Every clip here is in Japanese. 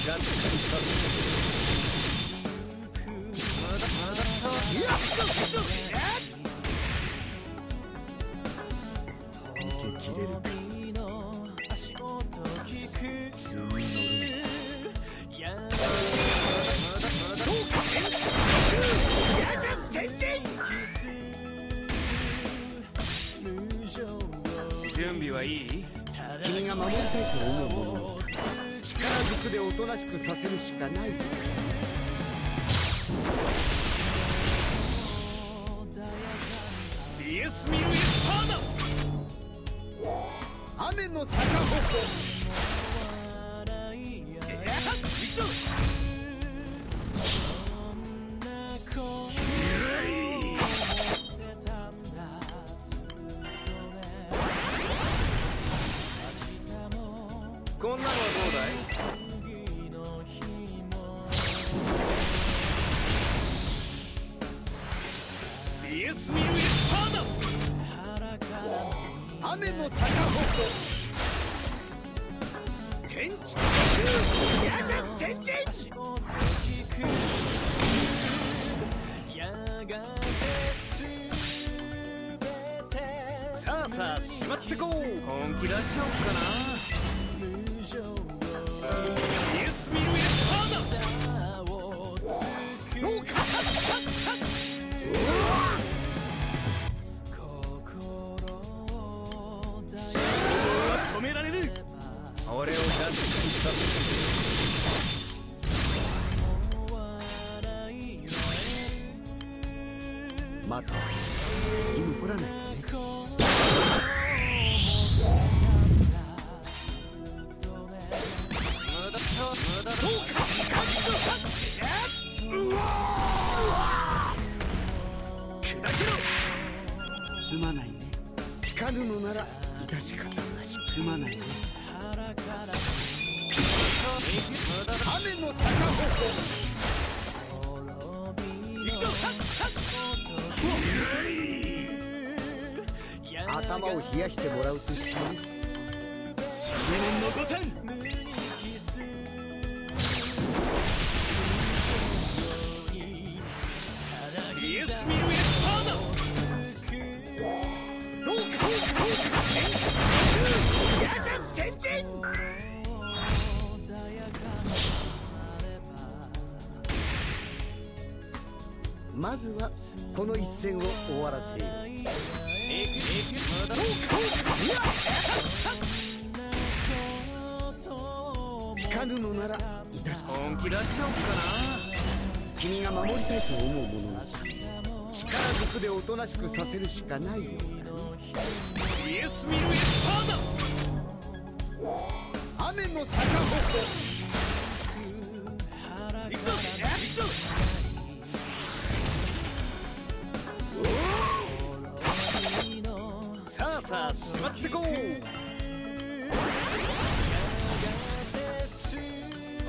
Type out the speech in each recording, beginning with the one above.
俺となしくさせるしかない。イエスミルエスパーだ。雨の坂鉾こさあさあしまってこう。本気出しちゃおうかな。るのなら致し方なしすまないね雨の。坂鉾頭を冷やしてもらうとしよう二問残さん。まずはこの一戦を終わらせよう。無駄光るのなら致し本気出しちゃおうか君が守りたいと思うものなら力ずくでおとなしくさせるしかないようだ。イエスミルエスパーだ雨の坂鉾行くぞ行くぞさあしまってこう。俺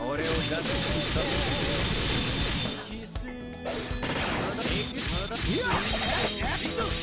をガッツリさせ。いや行くぞ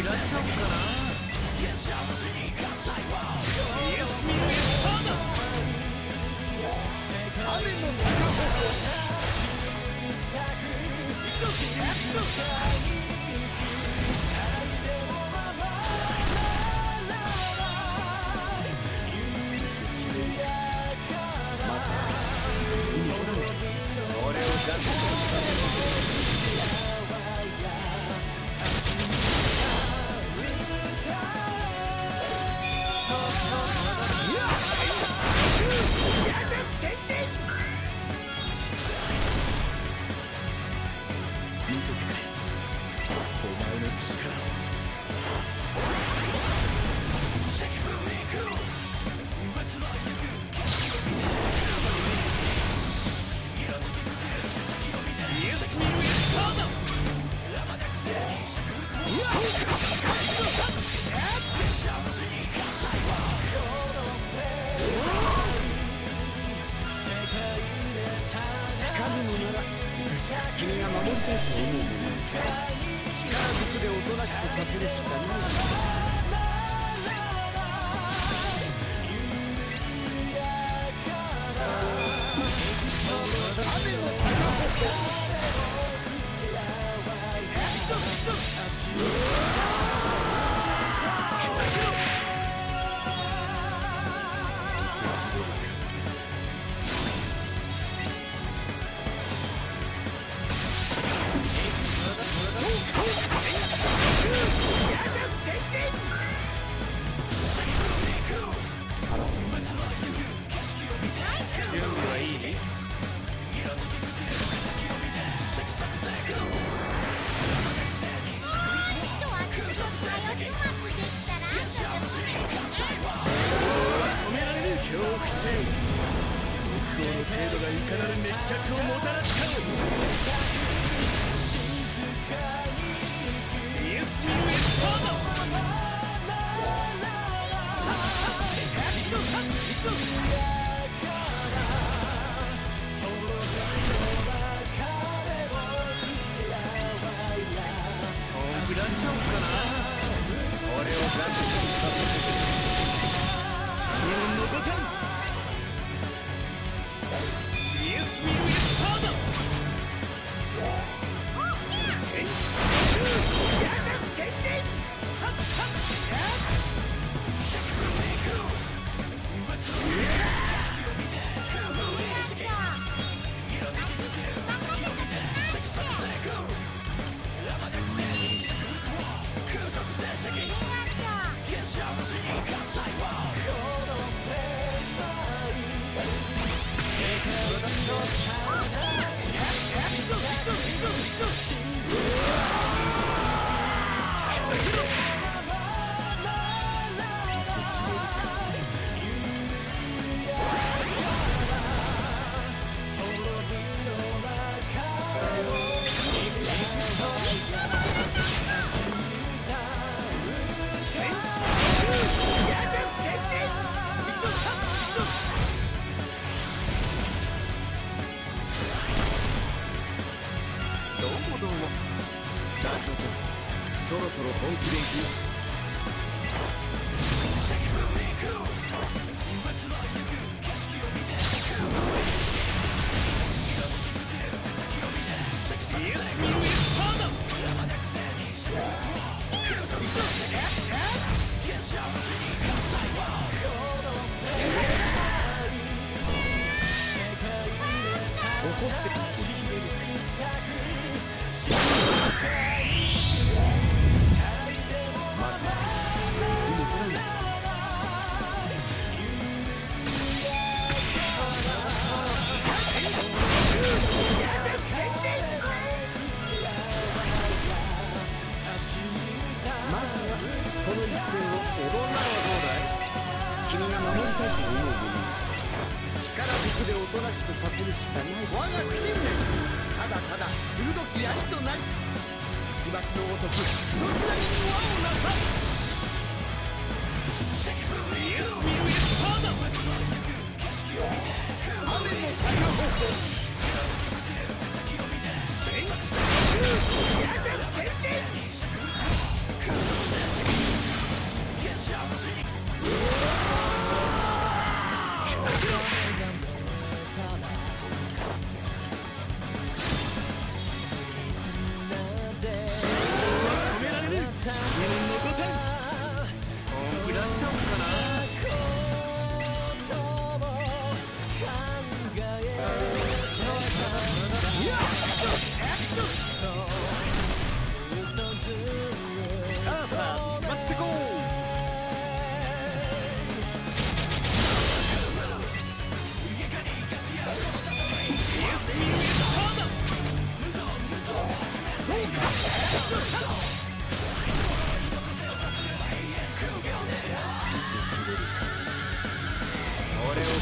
食らっちゃおうかな雨の高ささせるしかない雨のの程度がいかなる熱却をもたらすかイエードをガスにさせて血を残さん Shoot! そろそろ本気でいくよ。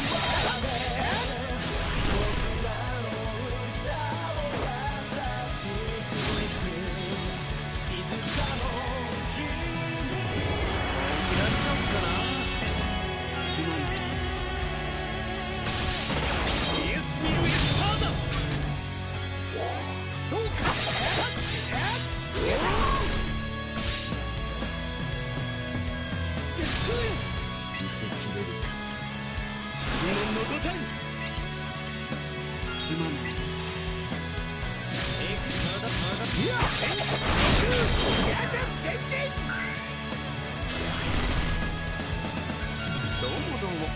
Yes. どうもどうも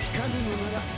光るのなら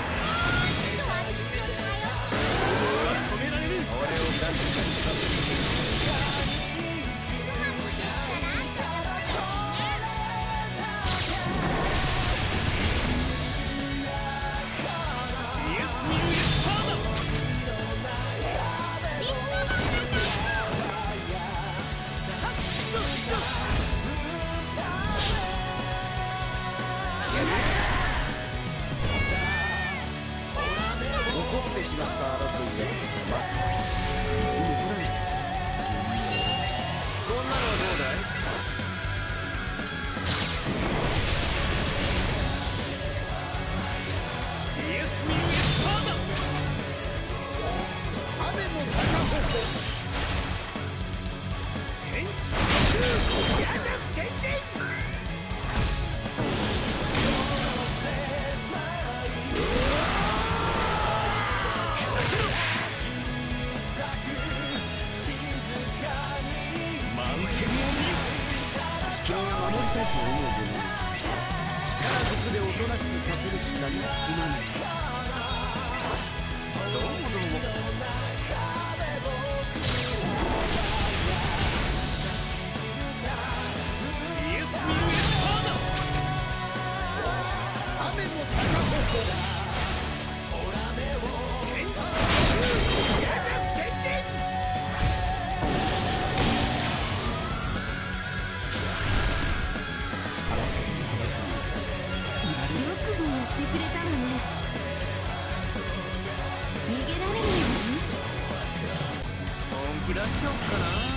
雨の坂方向だってくれたわね。逃げられないわねンラしちゃおかな。